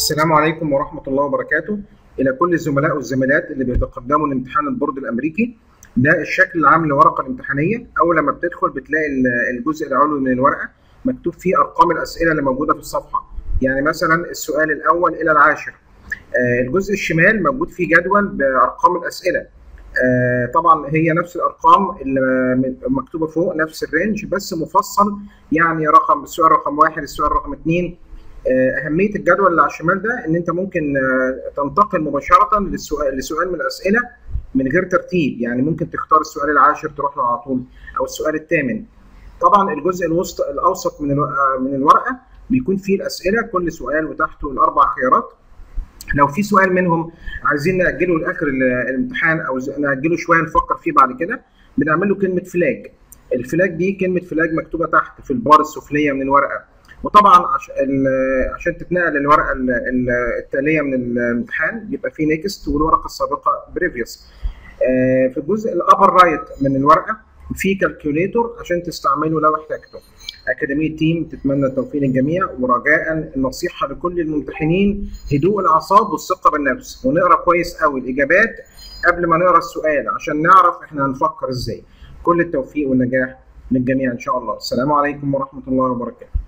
السلام عليكم ورحمة الله وبركاته. إلى كل الزملاء والزميلات اللي بيتقدموا لامتحان ال board الأمريكي. ده الشكل العام للورقة الامتحانية. أول لما بتدخل بتلاقي الجزء العلوي من الورقة مكتوب فيه أرقام الأسئلة اللي موجودة في الصفحة. يعني مثلا السؤال الأول إلى العاشر. الجزء الشمال موجود فيه جدول بأرقام الأسئلة. طبعا هي نفس الأرقام اللي مكتوبة فوق نفس ال range بس مفصل. يعني رقم السؤال رقم واحد السؤال رقم اثنين أهمية الجدول اللي على الشمال ده إن أنت ممكن تنتقل مباشرة للسؤال لسؤال من الأسئلة من غير ترتيب. يعني ممكن تختار السؤال العاشر تروح له على طول أو السؤال الثامن. طبعا الجزء الوسط الأوسط من من الورقة بيكون فيه الأسئلة كل سؤال وتحته الأربع خيارات. لو في سؤال منهم عايزين نأجله لآخر الامتحان أو نأجله شوية نفكر فيه بعد كده بنعمل له كلمة flag ال flag دي كلمة flag مكتوبة تحت في البار السفلية من الورقة. وطبعا عشان تتنقل للورقه التالية من الامتحان بيبقى في next والورقة السابقة previous في الجزء ال upper right من الورقة في calculator عشان تستعمله لو احتاجته أكاديمية team تتمنى التوفيق للجميع ورجاء النصيحة لكل الممتحنين هدوء الأعصاب والثقة بالنفس ونقرأ كويس قوي الإجابات قبل ما نقرأ السؤال عشان نعرف إحنا هنفكر إزاي. كل التوفيق والنجاح للجميع إن شاء الله. السلام عليكم ورحمة الله وبركاته.